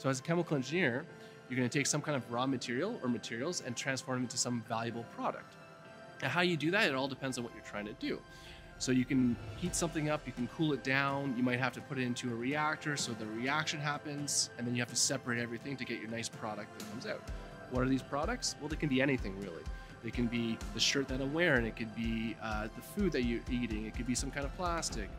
So as a chemical engineer, you're going to take some kind of raw material or materials and transform them into some valuable product. And how you do that, it all depends on what you're trying to do. So you can heat something up, you can cool it down, you might have to put it into a reactor so the reaction happens, and then you have to separate everything to get your nice product that comes out. What are these products? Well, they can be anything really. They can be the shirt that I'm wearing, it could be uh, the food that you're eating, it could be some kind of plastic.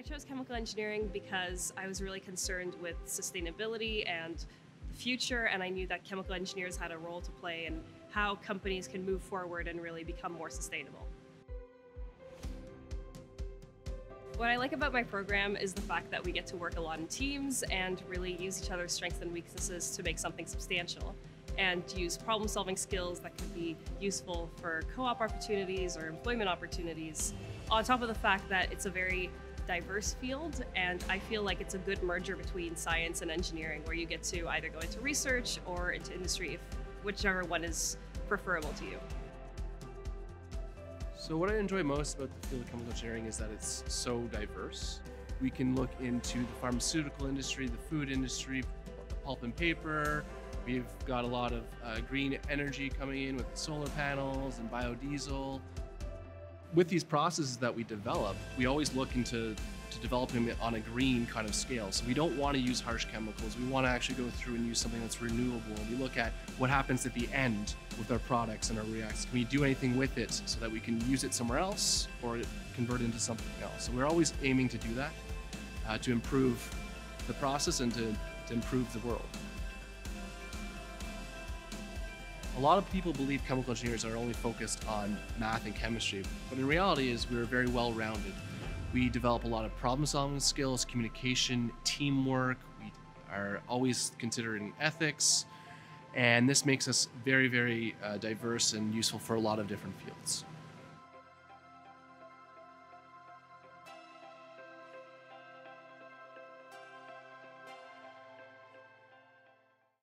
I chose chemical engineering because I was really concerned with sustainability and the future, and I knew that chemical engineers had a role to play in how companies can move forward and really become more sustainable. What I like about my program is the fact that we get to work a lot in teams and really use each other's strengths and weaknesses to make something substantial and use problem solving skills that can be useful for co op opportunities or employment opportunities, on top of the fact that it's a very diverse field and I feel like it's a good merger between science and engineering where you get to either go into research or into industry if whichever one is preferable to you. So what I enjoy most about the field of chemical engineering is that it's so diverse. We can look into the pharmaceutical industry, the food industry, the pulp and paper. We've got a lot of uh, green energy coming in with solar panels and biodiesel. With these processes that we develop, we always look into to developing it on a green kind of scale. So we don't want to use harsh chemicals. We want to actually go through and use something that's renewable. And we look at what happens at the end with our products and our reacts. Can we do anything with it so that we can use it somewhere else or convert it into something else? So we're always aiming to do that uh, to improve the process and to, to improve the world. A lot of people believe chemical engineers are only focused on math and chemistry, but in reality is we're very well rounded. We develop a lot of problem solving skills, communication, teamwork. We are always considering ethics. And this makes us very, very uh, diverse and useful for a lot of different fields.